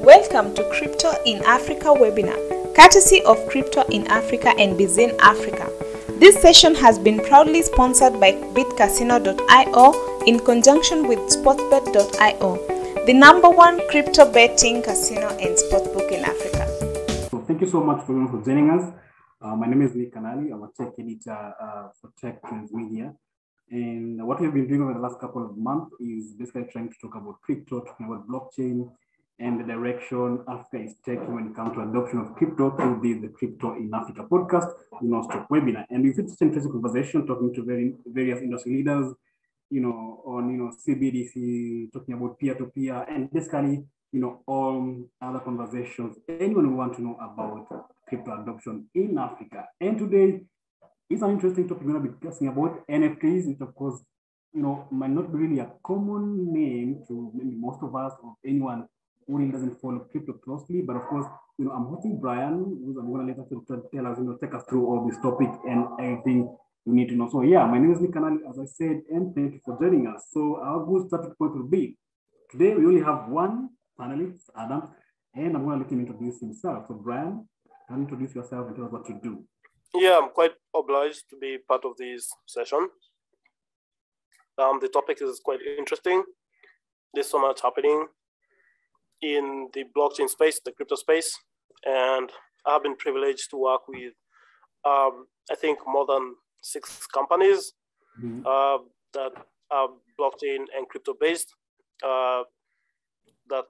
Welcome to Crypto in Africa webinar, courtesy of Crypto in Africa and Bizin Africa. This session has been proudly sponsored by bitcasino.io in conjunction with sportsbet.io, the number one crypto betting casino and sportsbook in Africa. So thank you so much for, joining us. Uh, my name is Nixon Kanali. I'm a tech editor uh, for Tech Trends Media. And what we've been doing over the last couple of months is basically trying to talk about crypto, talking about blockchain, and the direction Africa is taking when it comes to adoption of crypto through the, the Crypto in Africa podcast, you know, stock webinar. And we've had an interesting conversation talking to very various industry leaders, you know, on, you know, CBDC, talking about peer-to-peer, and basically, you know, all other conversations, anyone who want to know about crypto adoption in Africa. And today, it's an interesting topic we're going to be discussing about NFTs, which of course, you know, might not be really a common name to maybe most of us or anyone really doesn't follow crypto closely. But of course, you know, I'm hoping Brian, who's I'm let us tell us, you know, take us through all this topic and everything we need to know. So yeah, my name is Nixon Kanali, as I said, and thank you for joining us. So our good starting point will be, today we only have one panelist, Adam, and I'm to let him introduce himself. So Brian, can you introduce yourself and tell us what you do? Yeah, I'm quite obliged to be part of this session. Um, the topic is quite interesting. There's so much happening in the blockchain space, the crypto space, and I've been privileged to work with, um, I think, more than six companies mm-hmm. uh, that are blockchain and crypto based, uh, that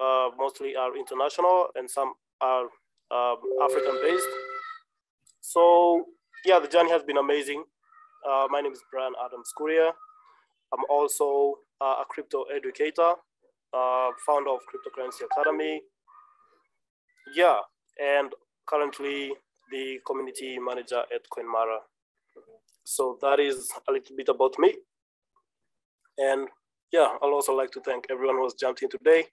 uh, mostly are international and some are um, African based. So yeah, the journey has been amazing. Uh, my name is Brian Adams Kuria. I'm also uh, a crypto educator, uh, founder of Cryptocurrency Academy. Yeah, and currently the community manager at CoinMara. So that is a little bit about me. And yeah, I'll also like to thank everyone who has jumped in today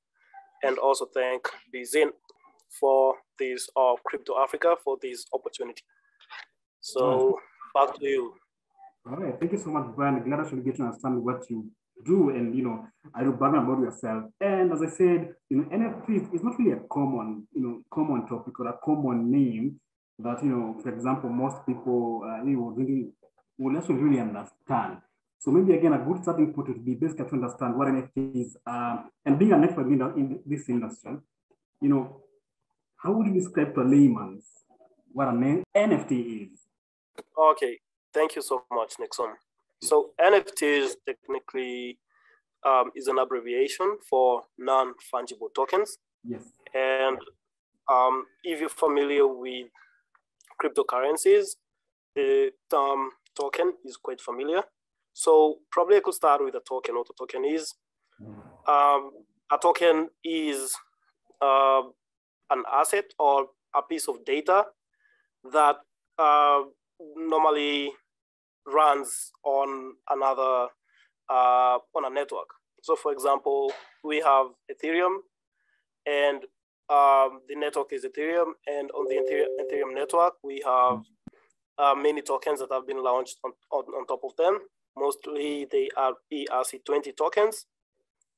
and also thank Bizin for this of uh, Crypto Africa for this opportunity. So back to you. All right, thank you so much, Brian. Glad I should get to understand what you do and you know I do brag about yourself. And as I said, you know, NFT is not really a common, you know, common topic or a common name that you know, for example, most people uh, you know really will actually really understand. So maybe again, a good starting point would be basically to understand what NFT is, um, and being a expert in, in this industry, you know, how would you describe to a layman what an NFT is? Okay, thank you so much, Nixon. So NFTs technically um, is an abbreviation for non-fungible tokens. Yes. And um, if you're familiar with cryptocurrencies, the term token is quite familiar. So probably I could start with a token. What a token is. Um, a token is uh, an asset or a piece of data that uh, normally runs on another uh, on a network. So, for example, we have Ethereum, and um, the network is Ethereum, and on the Ethereum network, we have uh, many tokens that have been launched on, on, on, top of them. Mostly, they are ERC20 tokens.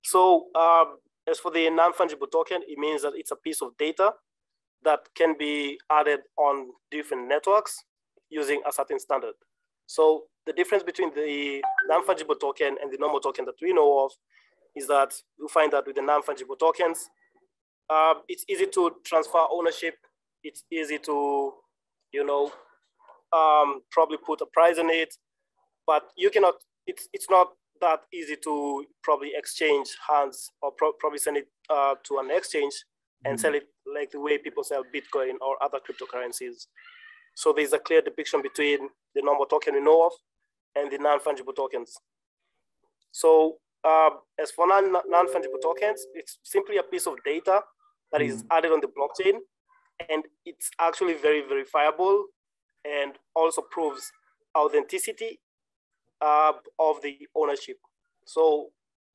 So, um, as for the non-fungible token, it means that it's a piece of data that can be added on different networks using a certain standard. So the difference between the non-fungible token and the normal token that we know of is that you find that with the non-fungible tokens, uh, it's easy to transfer ownership. It's easy to, you know, um, probably put a price on it, but you cannot. It's it's not that easy to probably exchange hands or pro probably send it uh, to an exchange and mm -hmm. sell it like the way people sell Bitcoin or other cryptocurrencies. So there's a clear depiction between the normal token we know of and the non-fungible tokens. So uh, as for non- non-fungible tokens, it's simply a piece of data that is mm. added on the blockchain, and it's actually very verifiable and also proves authenticity uh, of the ownership. So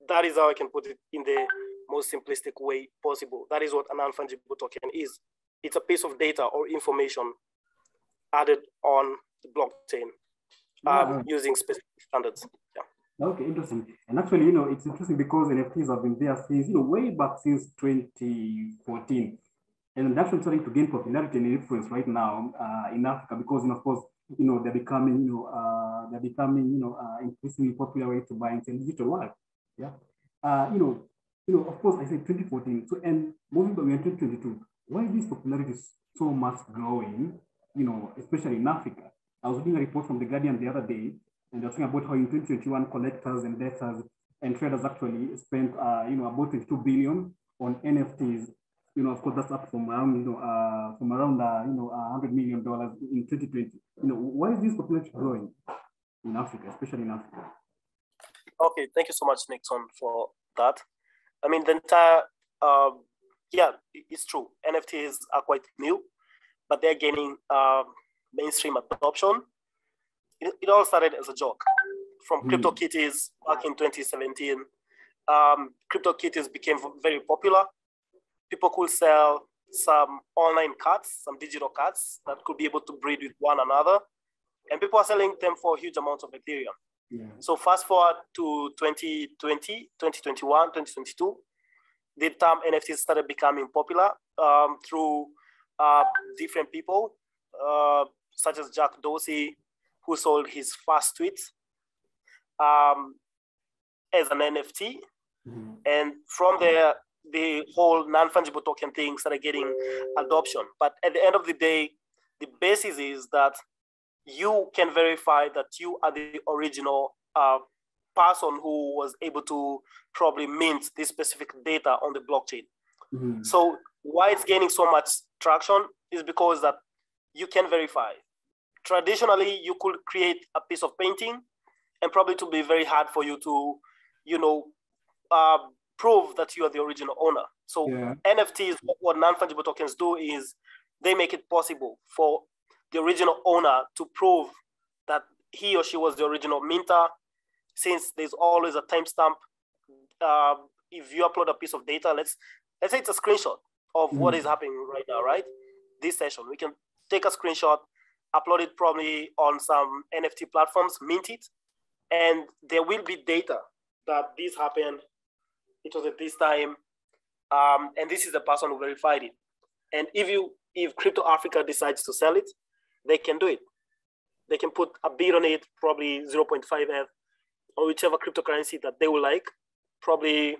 that is how I can put it in the most simplistic way possible. That is what a non-fungible token is. It's a piece of data or information added on the blockchain um, using specific standards. Yeah. Okay, interesting. And actually, you know, it's interesting because NFTs have been there since, you know, way back since 2014. And they're actually starting to gain popularity and influence right now uh, in Africa because, you know, of course, you know, they're becoming, you know, uh, they're becoming, you know, uh, increasingly popular way to buy sell digital work. Yeah. Uh, you know, you know, of course, I said 2014. So, and moving back, we're 2022. Why is this popularity so much growing, you know, especially in Africa? I was reading a report from The Guardian the other day, and they're talking about how in 2021, collectors and debtors and traders actually spent, uh, you know, about 22 billion on NFTs. You know, of course, that's up from around, you know, uh, from around, uh, you know, uh, 100 million dollars in 2020. You know, why is this popularity growing in Africa, especially in Africa? Okay, thank you so much, Nixon, for that. I mean, the entire, um, yeah, it's true. NFTs are quite new, but they're gaining um, mainstream adoption. It, it, all started as a joke from mm. CryptoKitties back in 2017. Um, CryptoKitties became very popular. People could sell some online cards, some digital cards that could be able to breed with one another. And people are selling them for huge amounts of Ethereum. Yeah. So fast forward to 2020, 2021, 2022, the term NFTs started becoming popular um, through uh, different people, uh, such as Jack Dorsey, who sold his first tweet um, as an NFT. Mm-hmm. And from there, the whole non-fungible token thing started getting adoption. But at the end of the day, the basis is that you can verify that you are the original uh, person who was able to probably mint this specific data on the blockchain. Mm-hmm. So why it's gaining so much traction is because that you can verify. Traditionally, you could create a piece of painting, and probably to be very hard for you to, you know, uh, prove that you are the original owner. So yeah. NFTs, what non-fungible tokens do is they make it possible for the original owner to prove that he or she was the original minter, since there's always a timestamp. Uh, if you upload a piece of data, let's let's say it's a screenshot of mm-hmm. what is happening right now, right? This session, we can take a screenshot, upload it probably on some NFT platforms, mint it, and there will be data that this happened. It was at this time, um, and this is the person who verified it. And if you if Crypto Africa decides to sell it, they can do it. They can put a bid on it, probably 0.5 ETH, or whichever cryptocurrency that they will like. Probably,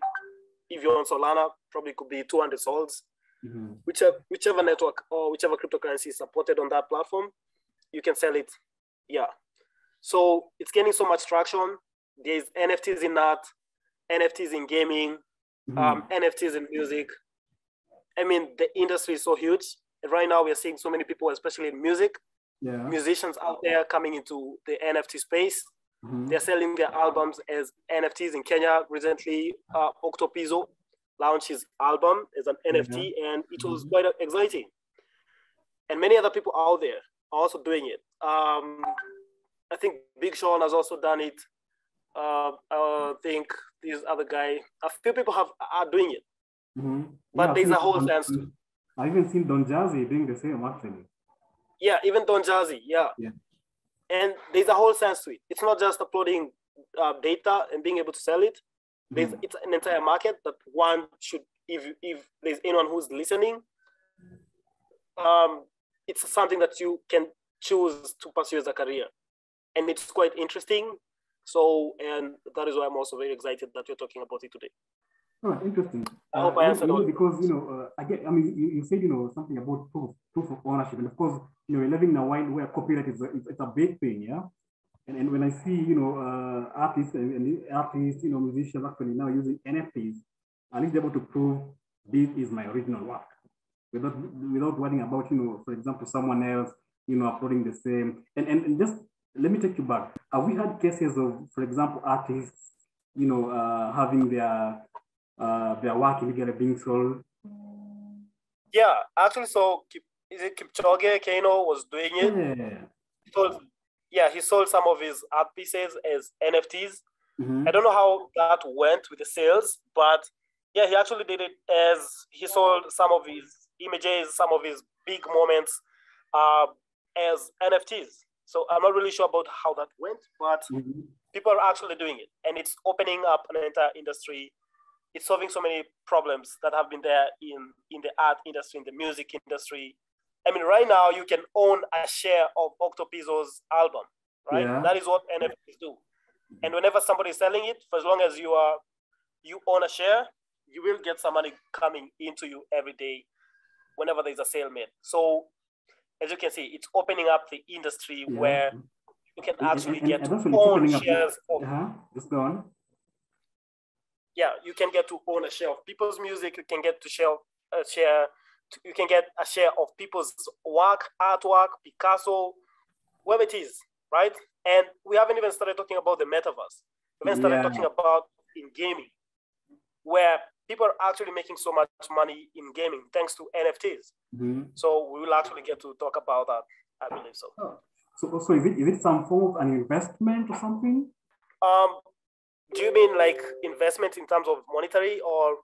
if you're on Solana, probably could be 200 sols. Mm-hmm. Whichever, whichever network or whichever cryptocurrency is supported on that platform, you can sell it. Yeah. So it's gaining so much traction. There's NFTs in that, NFTs in gaming, mm-hmm. um, NFTs in music. I mean, the industry is so huge. And Right now, we are seeing so many people, especially in music, yeah. musicians out there coming into the NFT space. Mm-hmm. They're selling their albums as NFTs in Kenya. Recently, uh, Octopizzo launched his album as an NFT, mm-hmm. and it was mm-hmm. quite exciting. And many other people out there are also doing it. Um, I think Big Sean has also done it. Uh, I think this other guy, a few people have are doing it, mm-hmm. but yeah, there's a whole sense. I even seen Don Jazzy doing the same actually. Yeah, even Don Jazzy, yeah. yeah. And there's a whole sense to it. It's not just uploading uh, data and being able to sell it. There's mm. it's an entire market that one should, if if there's anyone who's listening, um, it's something that you can choose to pursue as a career, and it's quite interesting. So, and that is why I'm also very excited that we're talking about it today. Oh, interesting. I hope uh, I answered all. Because you know, uh, I get. I mean, you, you, said you know something about proof, proof of ownership, and of course, you know, we're living in a world where copyright is a, it's a big thing, yeah. And, and when I see you know uh, artists and, and, artists, you know, musicians actually now using NFTs, at least able to prove this is my original work, without without worrying about you know, for example, someone else, you know, uploading the same. And and, and just let me take you back. Have we had cases of, for example, artists, you know, uh, having their uh, their work illegally being sold? Yeah, actually, so is it Kipchoge Kano was doing it? Yeah. He sold, yeah, he sold some of his art pieces as NFTs. Mm-hmm. I don't know how that went with the sales, but yeah, he actually did it as he sold some of his images, some of his big moments uh, as NFTs. So I'm not really sure about how that went, but mm-hmm. people are actually doing it, and it's opening up an entire industry. It's solving so many problems that have been there in in the art industry, in the music industry. I mean, right now you can own a share of Octopizzo's album, right? Yeah. That is what NFTs do. And whenever somebody is selling it, for as long as you are you own a share, you will get some money coming into you every day whenever there's a sale made. So as you can see, it's opening up the industry Yeah. where you can And- actually and- get and to own opening up- shares of Uh-huh. Just go on. yeah, you can get to own a share of people's music. You can get to share a share. You can get a share of people's work, artwork, Picasso, whatever it is, right? And we haven't even started talking about the metaverse. We haven't started Yeah. talking about in gaming, where people are actually making so much money in gaming thanks to NFTs. Mhm. So we will actually get to talk about that. I believe so. So, so is it is it some form of an investment or something? Um, do you mean like investment in terms of monetary or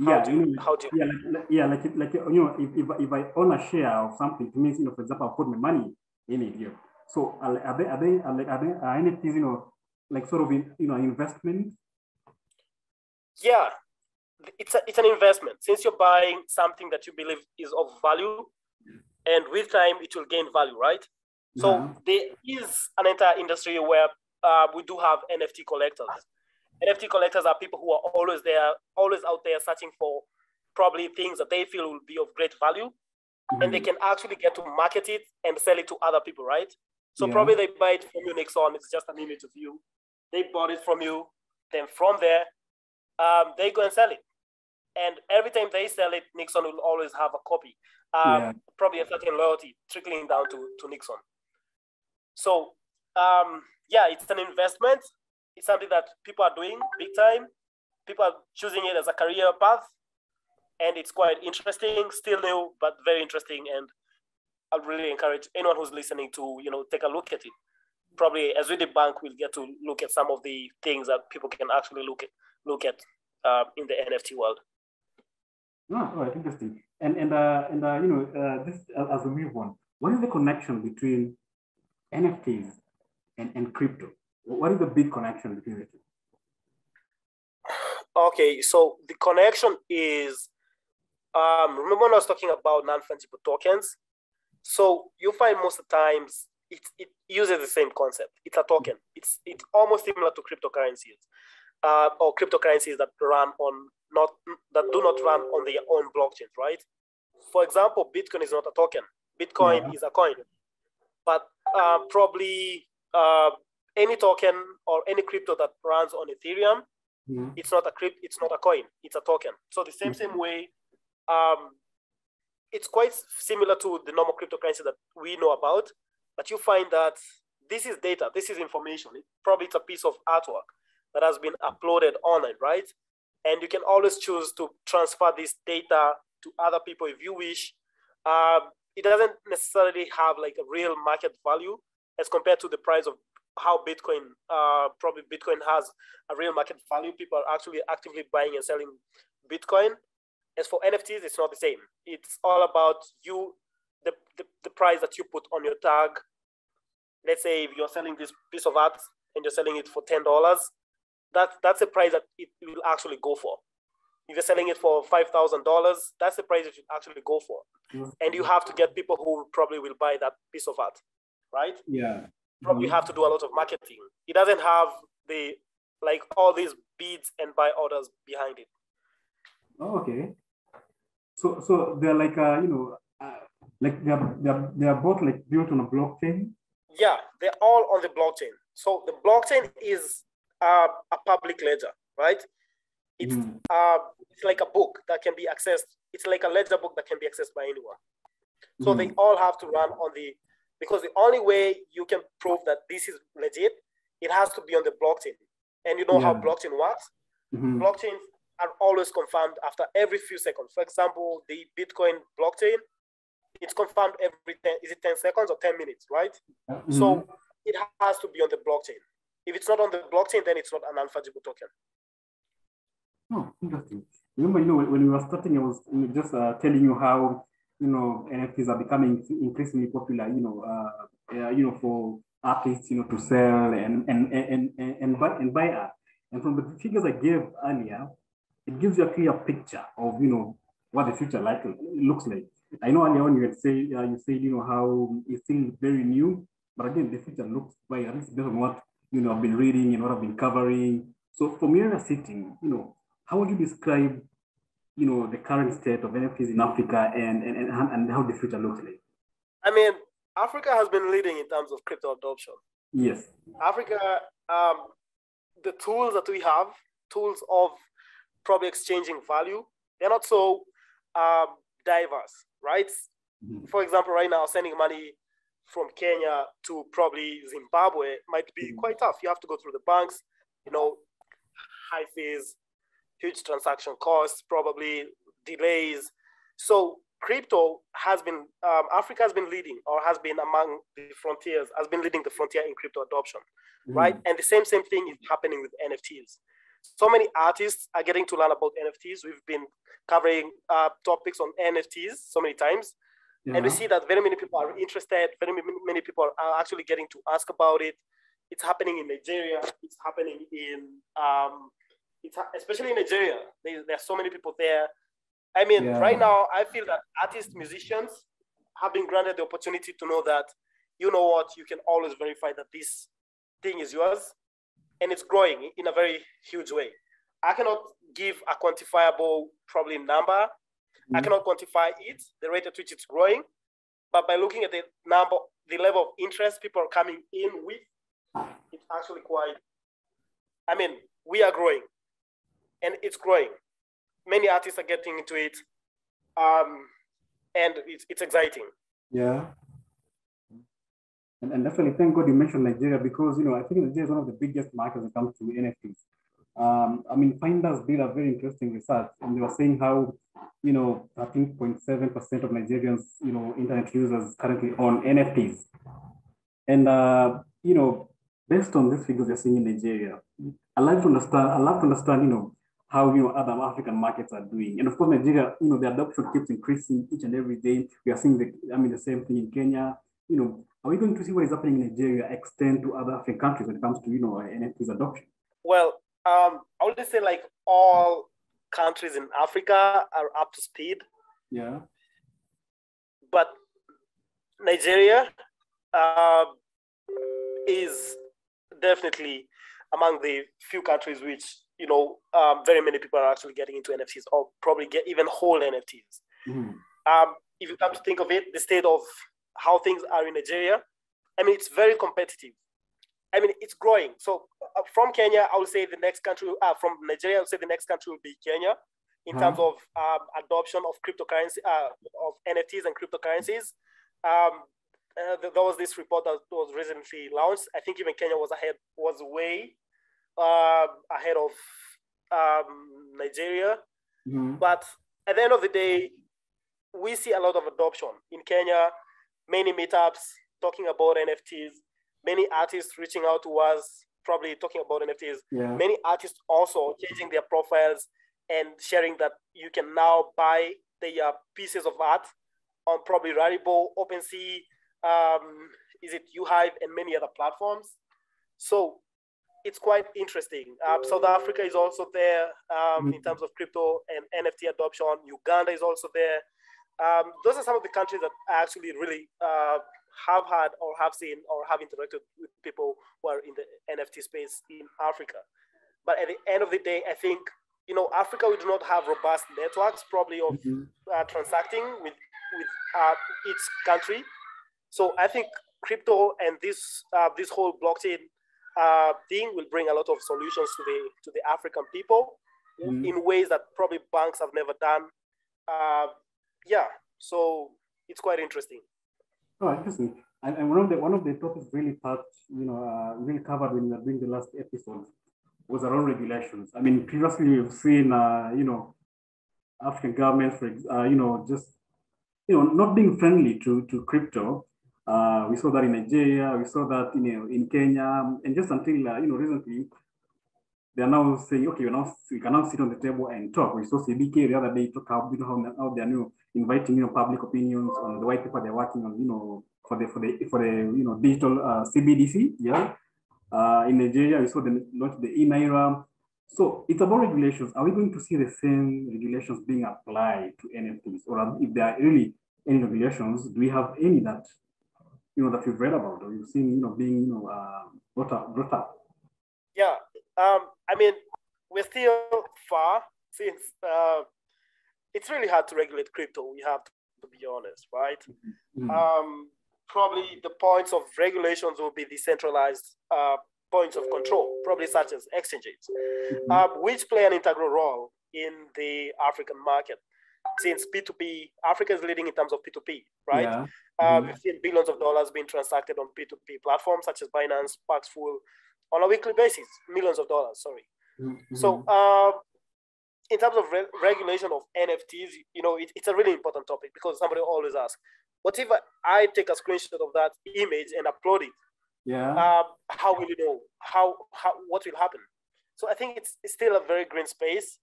how Yeah, do you you, know, how do you yeah, like, like- yeah, like like you know, if, if if I own a share of something, it means you know, for example, I put my money in it. Yeah. So are are they are they are like are they are NFTs you know like sort of in, you know investment? yeah it's a, it's an investment since you're buying something that you believe is of value and with time it will gain value right so Yeah. there is an entire industry where uh, we do have nft collectors nft collectors are people who are always there always out there searching for probably things that they feel will be of great value and they Mhm. can actually get to market it and sell it to other people right so Yeah. probably they buy it from you Nixon. It's just an image of you. They bought it from you. Then from there, um, they go and sell it. And every time they sell it, Nixon will always have a copy. Um, Yeah. Probably a certain loyalty trickling down to, to Nixon. So um, yeah, it's an investment. It's something that people are doing big time. People are choosing it as a career path. And it's quite interesting, still new, but very interesting. And I'd really encourage anyone who's listening to, you know, take a look at it. Probably as the bank, we'll get to look at some of the things that people can actually look at, look at uh, in the NFT world. Oh, all right, interesting. And and uh, and uh, you know, uh, this uh, as we move on, what is the connection between NFTs and, and crypto? What is the big connection between the two? Okay, so the connection is, um, remember when I was talking about non-fungible tokens? So you find most of the times it, it uses the same concept. It's a token. It's it's almost similar to cryptocurrencies, uh, or cryptocurrencies that run on not that do not run on their own blockchains, right? For example, Bitcoin is not a token. Bitcoin Yeah. is a coin, but uh, probably uh, any token or any crypto that runs on Ethereum Mhm. it's not a crypt it's not a coin it's a token. So the same same way um it's quite similar to the normal cryptocurrency that we know about but you find that this is data this is information. It, probably it's a piece of artwork that has been uploaded online right? And you can always choose to transfer this data to other people if you wish. Um, it doesn't necessarily have like a real market value as compared to the price of how Bitcoin, uh, probably Bitcoin has a real market value. People are actually actively buying and selling Bitcoin. As for NFTs, it's not the same. It's all about you, the, the, the price that you put on your tag. Let's say if you're selling this piece of art and you're selling it for $10, that, that's the price that it will actually go for. If you're selling it for $5,000, that's the price that you should actually go for. And you have to get people who probably will buy that piece of art, right? Yeah. Probably have to do a lot of marketing. It doesn't have the like all these bids and buy orders behind it. Oh, okay. So so they're like uh, you know uh, like they're they're they're both like built on a blockchain. Yeah, they're all on the blockchain. So the blockchain is uh, a public ledger, right? It's Mhm. uh, it's like a book that can be accessed. It's like a ledger book that can be accessed by anyone. So they Mhm. all have to run on the because the only way you can prove that this is legit, it has to be on the blockchain. And you know how blockchain works. Mhm. blockchains are always confirmed after every few seconds. For example, the Bitcoin blockchain, it's confirmed every 10, is it 10 seconds or 10 minutes, right? Mhm. So it has to be on the blockchain. If it's not on the blockchain, then it's not an non-fungible token. Oh, interesting. Remember, you know, when, when we were starting, I was just uh, telling you how you know NFTs are becoming increasingly popular. You know, uh, uh, you know, for artists, you know, to sell and and and and, and buy and buy art. And from the figures I gave earlier, it gives you a clear picture of you know what the future like looks like. I know earlier on you had say uh, you said you know how it's still very new, but again the future looks by at least based on what you know I've been reading and what I've been covering. So for Mirror Sitting, you know, how would you describe you know the current state of NFTs in Africa and and, and, and how the future looks like? I mean, Africa has been leading in terms of crypto adoption. Yes. Africa, um, the tools that we have, tools of probably exchanging value, they're not so um, diverse, right? Mm-hmm. For example, right now, sending money from Kenya to probably Zimbabwe might be mm-hmm. quite tough. You have to go through the banks, you know, high fees, huge transaction costs, probably delays. So crypto has been um, Africa has been leading or has been among the frontiers has been leading the frontier in crypto adoption, mm. right? And the same same thing is happening with NFTs. So many artists are getting to learn about NFTs. We've been covering uh, topics on NFTs so many times, yeah. and we see that very many people are interested. Very many people are actually getting to ask about it. It's happening in Nigeria. It's happening in um, it's especially in Nigeria. There, there are so many people there I mean, yeah. right now, I feel that artists, musicians have been granted the opportunity to know that, you know what, you can always verify that this thing is yours and it's growing in a very huge way. I cannot give a quantifiable probably number. Mm-hmm. I cannot quantify it, the rate at which it's growing. But by looking at the number, the level of interest people are coming in with, it's actually quite, I mean, we are growing and it's growing many artists are getting into it, um, and it's, it's exciting. Yeah. And, and definitely, thank God you mentioned Nigeria because you know I think Nigeria is one of the biggest markets when it comes to NFTs. Um, I mean, Finders did a very interesting research, and they were saying how you know 13.7% of Nigerians, you know, internet users currently own NFTs, and uh, you know, based on these figures you're seeing in Nigeria, I like to understand. I love to understand, you know, how you know other African markets are doing. And of course, Nigeria, you know, the adoption keeps increasing each and every day. We are seeing the, I mean, the same thing in Kenya. You know, are we going to see what is happening in Nigeria extend to other African countries when it comes to you know NFTs adoption? Well, um, I would say like all countries in Africa are up to speed. Yeah. But Nigeria uh, is definitely among the few countries which you know, um, very many people are actually getting into NFTs or probably get even whole NFTs. Mm-hmm. Um, if you come to think of it, the state of how things are in Nigeria, I mean, it's very competitive. I mean, it's growing. So uh, from Kenya, I would say the next country, uh, from Nigeria, I would say the next country will be Kenya in uh-huh. terms of um, adoption of cryptocurrency, uh, of NFTs and cryptocurrencies. Um, uh, there was this report that was recently launched. I think even Kenya was ahead, was way uh, ahead of um, Nigeria. Mm-hmm. But at the end of the day, we see a lot of adoption in Kenya. Many meetups talking about NFTs. Many artists reaching out to us, probably talking about NFTs. Yeah. Many artists also changing their profiles and sharing that you can now buy their pieces of art on probably Rarible, OpenSea, um, is it UHive, and many other platforms. So it's quite interesting. Um, South Africa is also there um, in terms of crypto and NFT adoption. Uganda is also there. Um, those are some of the countries that I actually really uh, have had or have seen or have interacted with people who are in the NFT space in Africa. But at the end of the day, I think you know Africa we do not have robust networks probably of mm-hmm. uh, transacting with with uh, each country. So I think crypto and this uh, this whole blockchain uh, thing will bring a lot of solutions to the to the African people mm. in ways that probably banks have never done. Uh, yeah, so it's quite interesting. Oh, interesting. And, and one of the one of the topics really touched, you know, uh, really covered when we were doing the last episode was around regulations. I mean, previously we've seen, uh, you know, African governments, for uh, you know, just you know, not being friendly to to crypto uh, we saw that in Nigeria, we saw that in, you know, in Kenya, and just until, uh, you know, recently, they are now saying, okay, now, we can now sit on the table and talk. We saw CBK the other day talk about you know, how, how they're you know, inviting you know, public opinions on the white paper they're working on, you know, for the for the for the you know digital uh, CBDC. Yeah, uh, in Nigeria we saw the launch the e-naira. So it's about regulations. Are we going to see the same regulations being applied to NFTs, or if there are really any regulations, do we have any that you know that you've read about or you've seen you know being you know uh, brought up brought up? Yeah, um, I mean we're still far since uh, it's really hard to regulate crypto. We have to, be honest, right? Mm-hmm. Um, probably the points of regulations will be decentralized uh, points of control, probably such as exchanges, mm-hmm. um, which play an integral role in the African market. Since P2P, Africa is leading in terms of P2P, right? Yeah. Uh. We've seen billions of dollars being transacted on P2P platforms such as Binance, Paxful, on a weekly basis, millions of dollars, sorry. Mm-hmm. So, uh, in terms of re- regulation of NFTs, you know, it, it's a really important topic because somebody always asks, what if I take a screenshot of that image and upload it? Yeah. Um, how will you know? How, how, what will happen? So I think it's, it's still a very green space.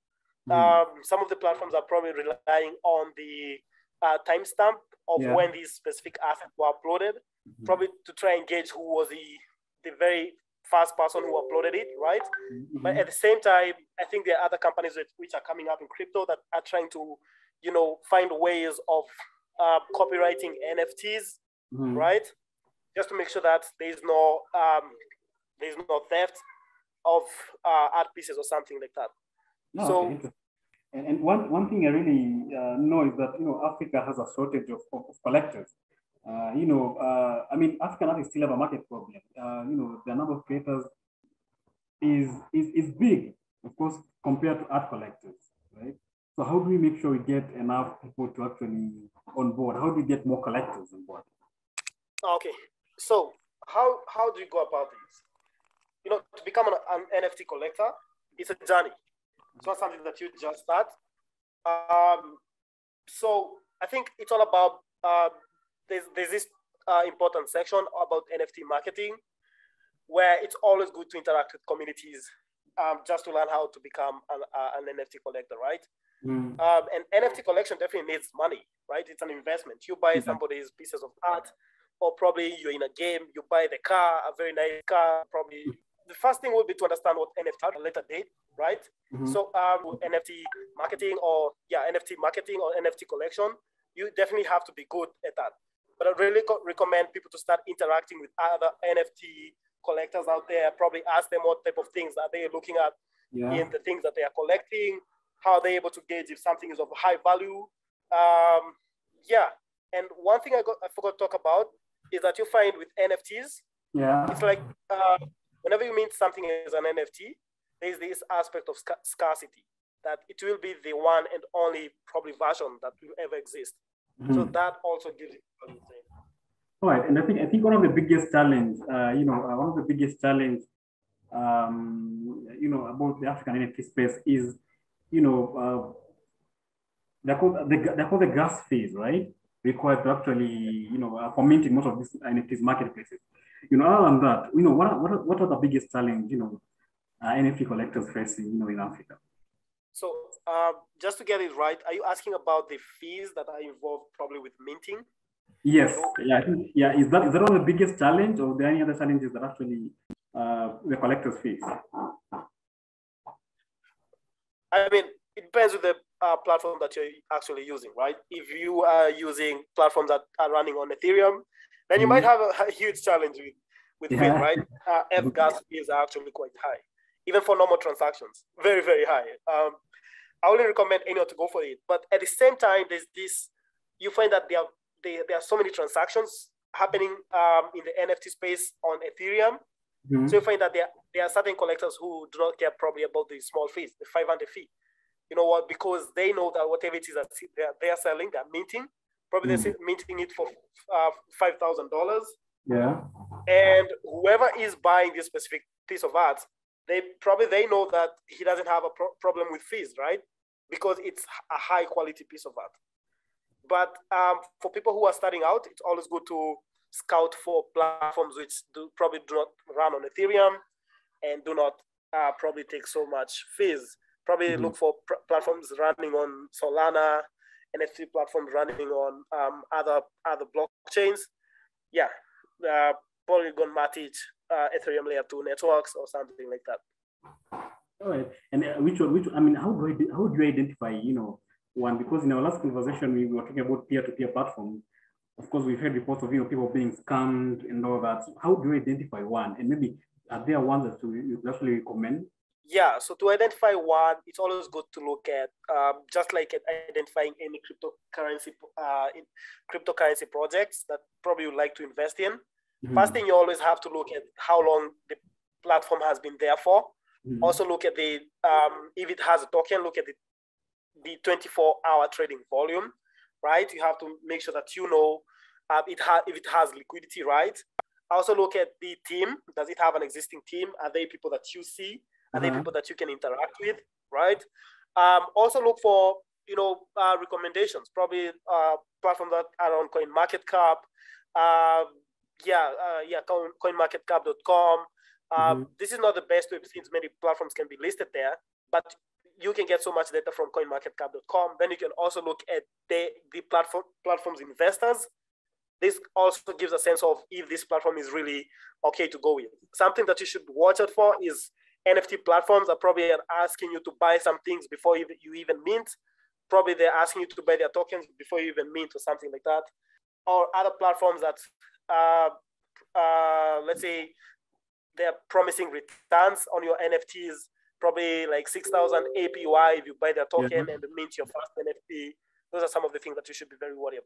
Mm. Um, some of the platforms are probably relying on the uh, timestamp of yeah. when these specific assets were uploaded, mm-hmm. probably to try and gauge who was the, the very first person who uploaded it, right? Mm-hmm. But at the same time, I think there are other companies which are coming up in crypto that are trying to, you know, find ways of uh, copywriting NFTs, mm-hmm. right? Just to make sure that there's no um, there's no theft of uh, art pieces or something like that. No, so. Okay. And, and one, one thing I really uh, know is that you know Africa has a shortage of, of, of collectors. Uh, you know, uh, I mean, African artists still have a market problem. Uh, you know, the number of creators is, is, is big, of course, compared to art collectors, right? So how do we make sure we get enough people to actually on board? How do we get more collectors on board? Okay, so how how do you go about this? You know, to become an, an NFT collector, it's a journey. It's not something that you just start. Um, so I think it's all about uh, there's, there's this uh, important section about NFT marketing where it's always good to interact with communities um, just to learn how to become an, uh, an NFT collector, right? Mm. Um, and NFT collection definitely needs money, right? It's an investment. You buy somebody's pieces of art, or probably you're in a game, you buy the car, a very nice car. Probably the first thing would be to understand what NFT at a later date, right? Mm-hmm. So um, NFT marketing or yeah, NFT marketing or NFT collection, you definitely have to be good at that. But I really recommend people to start interacting with other NFT collectors out there. Probably ask them what type of things are they looking at yeah. in the things that they are collecting. How are they able to gauge if something is of high value? Um, yeah. And one thing I got I forgot to talk about is that you find with NFTs, yeah, it's like uh, whenever you mint something as an NFT, there's this aspect of sc- scarcity that it will be the one and only probably version that will ever exist. Mm-hmm. So that also gives you all right, and I think I think one of the biggest challenges, uh, you know, uh, one of the biggest challenges, um, you know, about the African NFT space is, you know, uh, they're called the, they're called the gas fees, right? Required to actually, you know, uh, for minting most of these NFTs marketplaces. You know, other than that, you know, what are, what are, what are the biggest challenge, you know, uh, NFT collectors facing, you know, in Africa? So uh, just to get it right, are you asking about the fees that are involved probably with minting? Yes, yeah, think, yeah. Is that is that one of the biggest challenge, or are there any other challenges that actually uh, the collectors face? I mean, it depends with the uh, platform that you're actually using, right? If you are using platforms that are running on Ethereum, then you mm might have a, a, huge challenge with with yeah. right? Uh, F gas fees are actually quite high, even for normal transactions, very very high. Um, I wouldn't recommend anyone to go for it, but at the same time, there's this. You find that there are there, there are so many transactions happening um, in the NFT space on Ethereum. Mm-hmm. So you find that there, there are certain collectors who do not care probably about the small fees, the 500 fee. You know what? Because they know that whatever it is that they're, they're selling, they're minting, probably they're minting it for uh, $5,000. Yeah. And whoever is buying this specific piece of art, they probably they know that he doesn't have a pro- problem with fees, right? Because it's a high quality piece of art. But um, for people who are starting out, it's always good to scout for platforms which do probably do not run on Ethereum and do not uh, probably take so much fees. Probably mm-hmm. look for pr- platforms running on Solana, NFT platforms running on um, other other blockchains. yeah, uh, Polygon Matic, uh, Ethereum layer two networks or something like that. All right. And uh, which one, which, I mean, how do I, how do you identify, you know, one? Because in our last conversation, we were talking about peer-to-peer platforms. Of course, we've heard reports of, you know, people being scammed and all that. So how do you identify one? And maybe are there ones that you actually recommend? Yeah, so to identify one, it's always good to look at um, just like at identifying any cryptocurrency uh, in cryptocurrency projects that probably you'd like to invest in. Mm-hmm. First thing you always have to look at how long the platform has been there for. Mm-hmm. Also look at the um, if it has a token, look at the the 24 hour trading volume, right? You have to make sure that you know uh, it ha- if it has liquidity, right? Also look at the team. Does it have an existing team? Are they people that you see? Are uh-huh. people that you can interact with, right? Um, also look for you know uh, recommendations. Probably uh, platforms that are on CoinMarketCap. Uh, yeah, uh, yeah, coin, CoinMarketCap.com. Um, mm-hmm. This is not the best way since many platforms can be listed there, but you can get so much data from CoinMarketCap.com. Then you can also look at the, the platform platform's investors. This also gives a sense of if this platform is really okay to go with. Something that you should watch out for is NFT platforms are probably asking you to buy some things before you, you even mint. Probably they're asking you to buy their tokens before you even mint or something like that. Or other platforms that, uh, uh, let's say, they're promising returns on your NFTs, probably like 6,000 APY if you buy their token yeah. and mint your first NFT. Those are some of the things that you should be very worried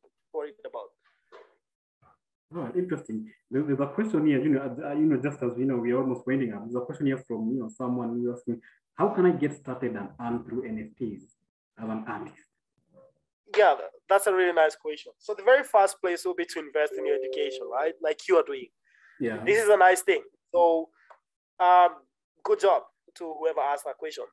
about. Oh, interesting. There's a question here, you know, uh, you know, just as you know, we're almost winding up. There's a question here from you know someone who asking, how can I get started and earn through NFTs as an artist? Yeah, that's a really nice question. So the very first place will be to invest in your education, right? Like you are doing. Yeah. This is a nice thing. So, um, good job to whoever asked that question.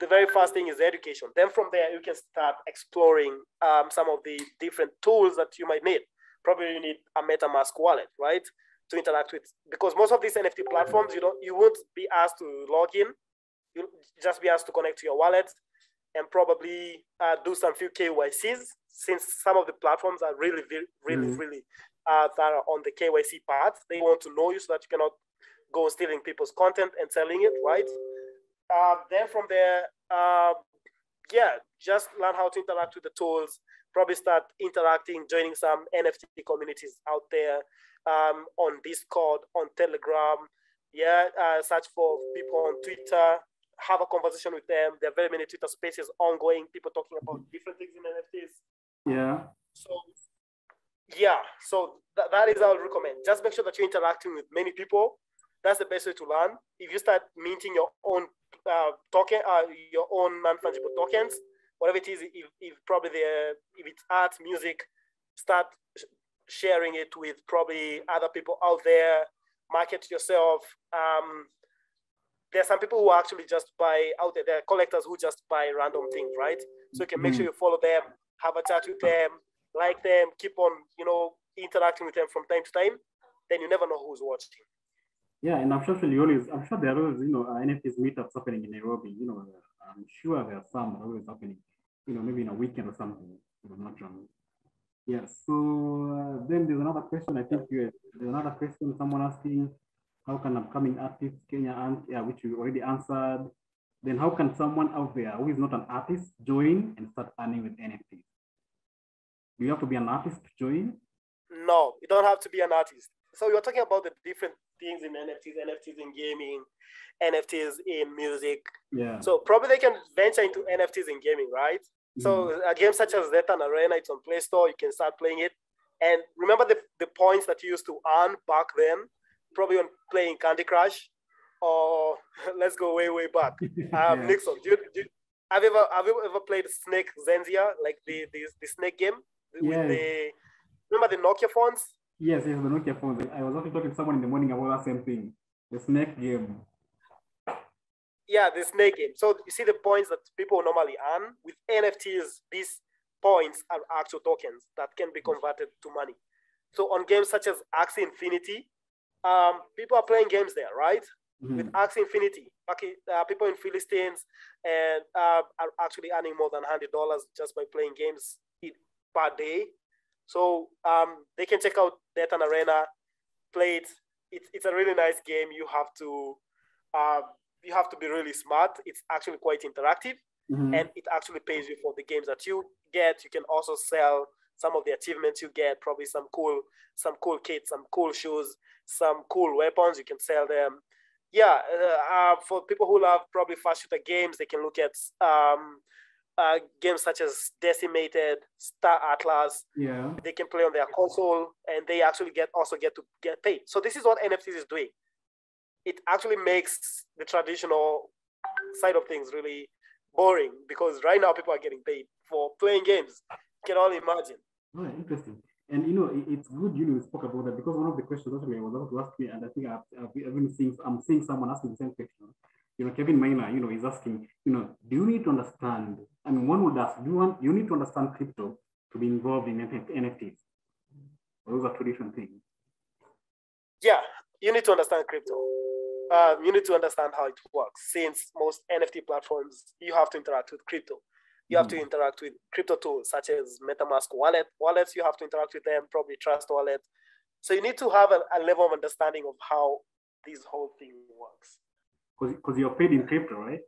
The very first thing is education. Then from there, you can start exploring um, some of the different tools that you might need probably you need a MetaMask wallet, right? To interact with because most of these NFT platforms, you don't you won't be asked to log in. You'll just be asked to connect to your wallet and probably uh, do some few KYCs since some of the platforms are really, really, mm-hmm. really uh, that are on the KYC part. They want to know you so that you cannot go stealing people's content and selling it, right? Uh, then from there, uh, yeah, just learn how to interact with the tools, probably start interacting, joining some NFT communities out there um, on Discord, on Telegram. Yeah, uh, search for people on Twitter, have a conversation with them. There are very many Twitter spaces ongoing, people talking about different things in NFTs. Yeah. So, yeah, so th- that is I would recommend. Just make sure that you're interacting with many people. That's the best way to learn. If you start minting your own uh, token, uh, your own non-fungible tokens, whatever it is, if, if probably the if it's art, music, start sharing it with probably other people out there. Market yourself. Um, there are some people who actually just buy out there. There are collectors who just buy random things, right? So you can make sure you follow them, have a chat with them, like them, keep on, you know, interacting with them from time to time. Then you never know who's watching. Yeah, and I'm sure you always, I'm sure there are always, you know, NFTs meetups happening in Nairobi. You know, I'm sure there are some always happening you know, maybe in a weekend or something, if I'm not wrong. Yeah, so uh, then there's another question. I think you, there's another question, someone asking, how can upcoming artists Kenya, and yeah, which you already answered. Then how can someone out there who is not an artist join and start earning with NFTs? Do you have to be an artist to join? No, you don't have to be an artist. So you're talking about the different things in NFTs, NFTs in gaming, NFTs in music. Yeah. So probably they can venture into NFTs in gaming, right? So mm. a game such as Zethan Arena, it's on Play Store. You can start playing it. And remember the, the points that you used to earn back then, probably on playing Candy Crush, or let's go way way back. Um, yeah. Nixon, do you, do you, have you ever have you ever played Snake Xenzia, like the the, the Snake game yeah. with the remember the Nokia phones? Yes, yes, the Nokia phones. I was also talking to someone in the morning about that same thing, the Snake game yeah, the snake game. So you see the points that people normally earn with NFTs. These points are actual tokens that can be converted to money. So on games such as Axie Infinity, um, people are playing games there, right? Mm-hmm. With Axie Infinity, okay, uh, people in Philippines and uh, are actually earning more than hundred dollars just by playing games per day. So um, they can check out Deton Arena, play it. It's, it's a really nice game. You have to um, you have to be really smart. It's actually quite interactive, mm-hmm. and it actually pays you for the games that you get. You can also sell some of the achievements you get, probably some cool some cool kits, some cool shoes, some cool weapons. You can sell them. Yeah, uh, uh, for people who love probably fast shooter games, they can look at um, uh, games such as Decimated, Star Atlas. Yeah, they can play on their console, and they actually get also get to get paid. So this is what NFTs is doing. It actually makes the traditional side of things really boring because right now people are getting paid for playing games. You can only imagine. Oh, interesting. And you know, it's good you know you spoke about that because one of the questions actually I was about to ask me, and I think I've, I've, been seeing I'm seeing someone asking the same question. You know, Kevin Maina, you know, is asking, you know, do you need to understand? I mean, one would ask, do you want you need to understand crypto to be involved in NFTs? Those are two different things. Yeah, you need to understand crypto. Um, you need to understand how it works. Since most NFT platforms, you have to interact with crypto you have to hmm. interact with crypto tools such as MetaMask wallet. Wallets, you have to interact with them, probably Trust Wallet. So you need to have a, a level of understanding of how this whole thing works. Because you're paid in crypto, right?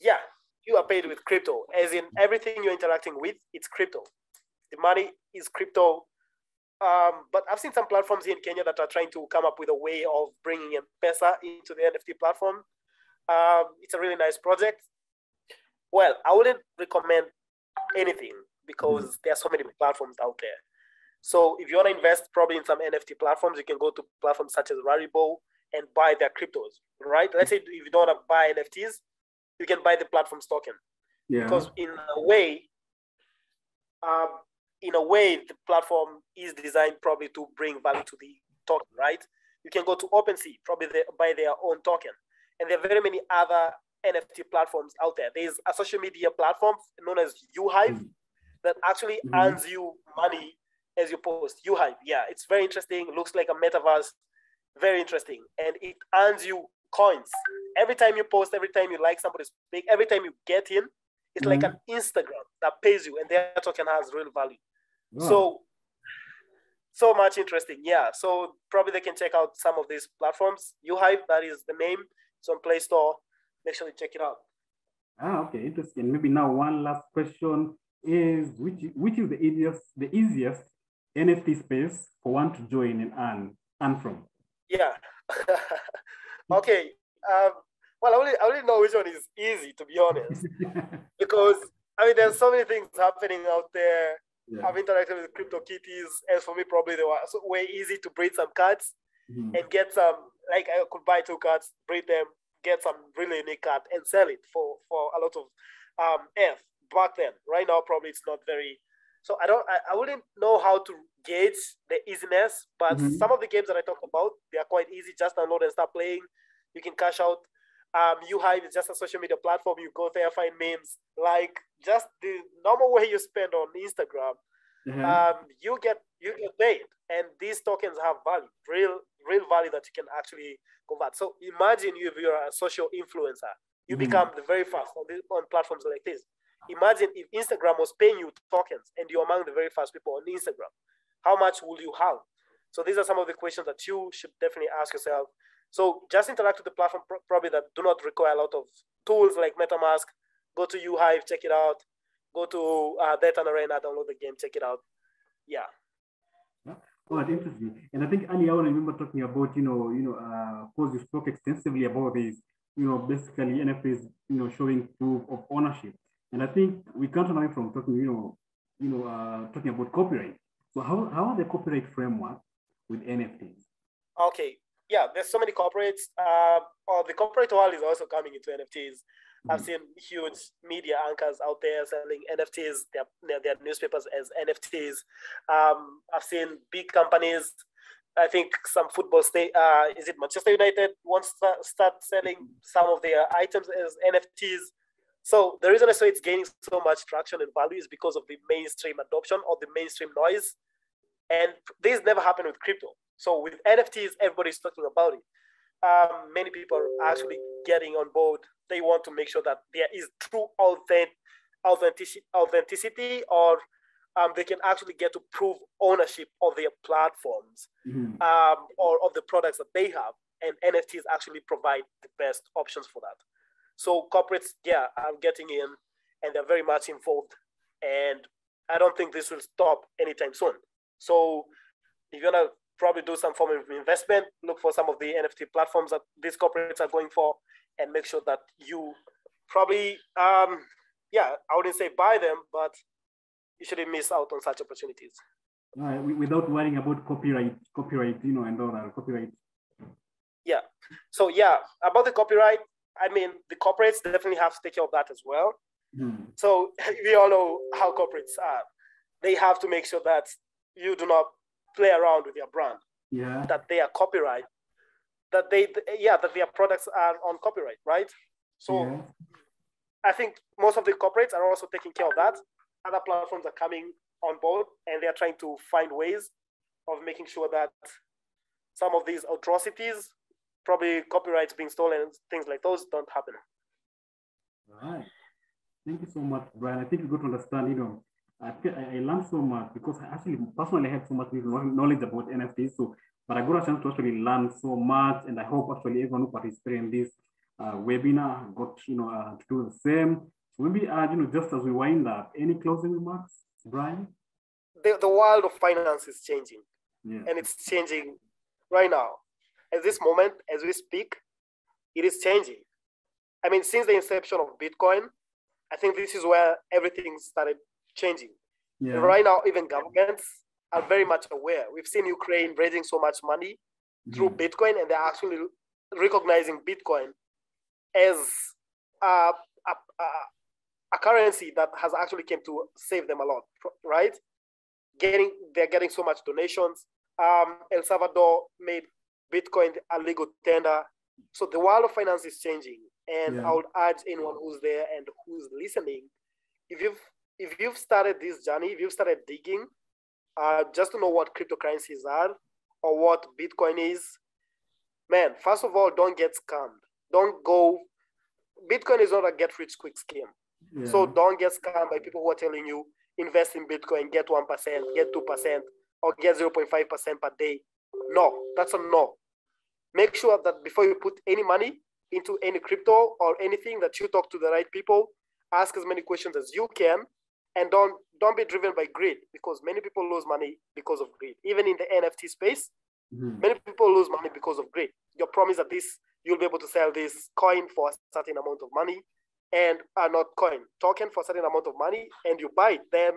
Yeah, you are paid with crypto, as in everything you're interacting with, it's crypto. The money is crypto. Um, but I've seen some platforms here in Kenya that are trying to come up with a way of bringing M-Pesa into the NFT platform. Um, it's a really nice project. Well, I wouldn't recommend anything because mm. there are so many platforms out there. So if you want to invest probably in some NFT platforms, you can go to platforms such as Rarible and buy their cryptos, right? Let's say if you don't want to buy NFTs, you can buy the platform's token. Yeah. Because in a way, um, in a way, the platform is designed probably to bring value to the token, right? You can go to OpenSea, probably they buy their own token. And there are very many other NFT platforms out there. There's a social media platform known as YouHive mm-hmm. that actually mm-hmm. earns you money as you post. YouHive, yeah, it's very interesting. looks like a metaverse, very interesting, and it earns you coins every time you post, every time you like somebody's pic, every time you get in. It's mm-hmm. like an Instagram that pays you, and their token has real value. Wow. So, so much interesting, yeah. So probably they can check out some of these platforms. YouHive, that is the name. It's on Play Store make sure you check it out. Ah, okay, interesting. Maybe now one last question is which which is the easiest the easiest NFT space for one to join and earn earn from? Yeah. okay. Um, well, I only I only know which one is easy to be honest, because I mean there's so many things happening out there. Yeah. I've interacted with crypto kitties, and for me probably they were so way easy to breed some cards mm-hmm. and get some. Like I could buy two cards, breed them, get some really unique card and sell it for for a lot of um F back then. Right now, probably it's not very. So I don't. I, I wouldn't know how to gauge the easiness, but mm-hmm. some of the games that I talked about, they are quite easy. Just download and start playing. You can cash out. Um, YouHive is just a social media platform. You go there, find memes, like just the normal way you spend on Instagram. Mm-hmm. Um, you get you get paid, and these tokens have value, real real value that you can actually convert. So imagine if you're a social influencer, you mm. become the very first on, the, on platforms like this. Imagine if Instagram was paying you tokens and you're among the very first people on Instagram, how much will you have? So these are some of the questions that you should definitely ask yourself. So just interact with the platform probably that do not require a lot of tools like MetaMask. Go to YouHive, check it out. Go to uh, Thetan Arena, download the game, check it out. Yeah. Oh, that's interesting. And I think earlier on, I remember talking about, you know, you know, uh, of course, you spoke extensively about this, you know, basically NFTs, you know, showing proof of ownership. And I think we can't run from talking, you know, you know, uh, talking about copyright. So how, how are the copyright framework with NFTs? Okay. Yeah, there's so many corporates. Uh, oh, the corporate world is also coming into NFTs. Mm-hmm. I've seen huge media anchors out there selling NFTs, their, their, their newspapers as NFTs. Um, I've seen big companies. I think some football state, uh, is it Manchester United wants to start selling some of their items as NFTs. So the reason I say it's gaining so much traction and value is because of the mainstream adoption or the mainstream noise. And this never happened with crypto. So with NFTs, everybody's talking about it um, many people are actually getting on board. They want to make sure that there is true authentic, authenticity, authenticity or um, they can actually get to prove ownership of their platforms Mhm. um, or of the products that they have. And NFTs actually provide the best options for that. So corporates, yeah, are getting in and they're very much involved. And I don't think this will stop anytime soon. So if you're gonna probably do some form of investment, look for some of the NFT platforms that these corporates are going for and make sure that you probably um yeah, I wouldn't say buy them, but you shouldn't miss out on such opportunities. Wi- without worrying about copyright, copyright, you know, and all that copyright. Yeah. So yeah, about the copyright, I mean the corporates definitely have to take care of that as well. Mhm. So we all know how corporates are. They have to make sure that you do not play around with your brand, Yeah. that they are copyright, that they yeah, that their products are on copyright, right? So yeah. I think most of the corporates are also taking care of that. Other platforms are coming on board and they are trying to find ways of making sure that some of these atrocities, probably copyrights being stolen, things like those, don't happen. All right. Thank you so much, Brian. I think you got to understand, you know, I I learned so much because I actually personally had so much knowledge about NFTs. So, but I got a chance to actually learn so much, and I hope actually everyone who participated in this uh, webinar got, you know, uh, to do the same. So maybe, uh, you know, just as we wind up, any closing remarks, Brian? The, the world of finance is changing Yeah. and it's changing right now. At this moment, as we speak, it is changing. I mean, since the inception of Bitcoin, I think this is where everything started changing. yeah. Right now, even governments are very much aware. We've seen Ukraine raising so much money through Mhm. Bitcoin, and they're actually recognizing Bitcoin as a, a, a, a currency that has actually came to save them a lot, right? Getting they're getting so much donations. Um, El Salvador made Bitcoin a legal tender. So the world of finance is changing, and Yeah. I would urge anyone who's there and who's listening, if you've if you've started this journey, if you've started digging, uh, just to know what cryptocurrencies are or what Bitcoin is, man, first of all, don't get scammed. Don't go. Bitcoin is not a get rich quick scheme. Yeah. So don't get scammed by people who are telling you invest in Bitcoin, get 1%, get 2%, or get 0.5% per day. No, that's a no. Make sure that before you put any money into any crypto or anything that you talk to the right people, ask as many questions as you can and don't don't be driven by greed because many people lose money because of greed. Even in the NFT space, Mhm. many people lose money because of greed. Your promise that this you'll be able to sell this coin for a certain amount of money and uh, not coin token for a certain amount of money and you buy it then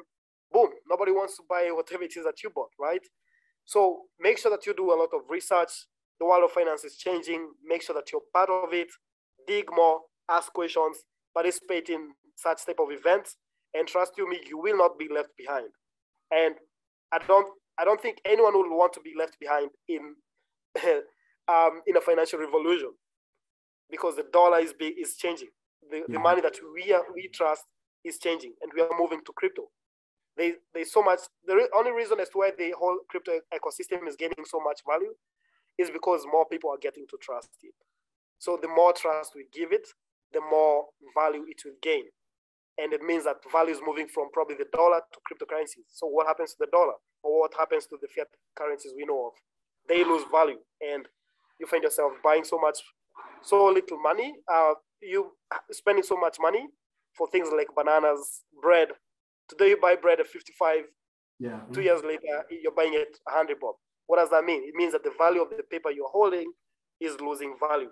boom nobody wants to buy whatever it is that you bought right so make sure that you do a lot of research the world of finance is changing make sure that you're part of it dig more ask questions participate in such type of events and trust you me you will not be left behind and i don't i don't think anyone will want to be left behind in um, in a financial revolution because the dollar is big is changing. The, the money that we are, we trust is changing, and we are moving to crypto. They there's so much. The re- only reason as to why the whole crypto ecosystem is gaining so much value is because more people are getting to trust it. So the more trust we give it, the more value it will gain, and it means that value is moving from probably the dollar to cryptocurrencies. So what happens to the dollar, or what happens to the fiat currencies we know of? They lose value, and you find yourself buying so much, so little money. Uh, you spending so much money for things like bananas, bread. Today you buy bread at 55. Yeah. Two years later, you're buying it 100 bob. What does that mean? It means that the value of the paper you're holding is losing value.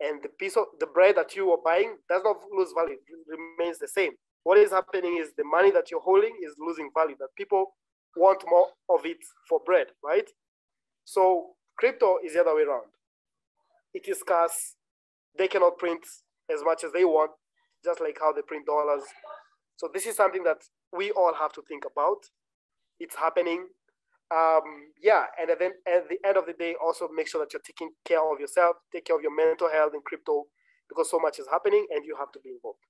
And the piece of the bread that you are buying does not lose value, it remains the same. What is happening is the money that you're holding is losing value, that people want more of it for bread, right? So crypto is the other way around. It is scarce. They cannot print as much as they want, just like how they print dollars. So this is something that we all have to think about. It's happening. Um, yeah, and then at the end of the day, also make sure that you're taking care of yourself, take care of your mental health in crypto, because so much is happening and you have to be involved.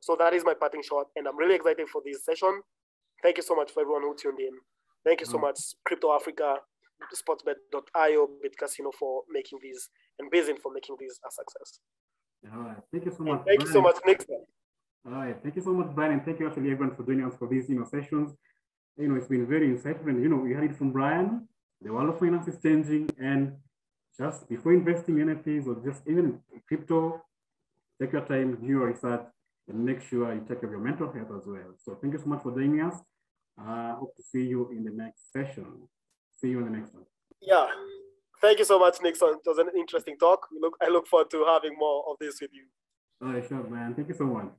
So that is my parting shot, and I'm really excited for this session. Thank you so much for everyone who tuned in. Thank you so Mm. much, Crypto Africa, Sportsbet.io, BitCasino for making these, and Basin for making these a success. All right. Thank you so And much. thank you so Brian. much, Nick. All right. Thank you so much, Brian. And thank you actually everyone for joining us for these, you know, sessions. You know, it's been very insightful. And, you know, we heard it from Brian. The world of finance is changing. And just before investing in NFTs or just even crypto, take your time, do your research, and make sure you take care of your mental health as well. So thank you so much for joining us. I uh, hope to see you in the next session. See you in the next one. Yeah. Thank you so much, Nixon. It was an interesting talk. look, I look forward to having more of this with you. All right, sure, man. Thank you so much.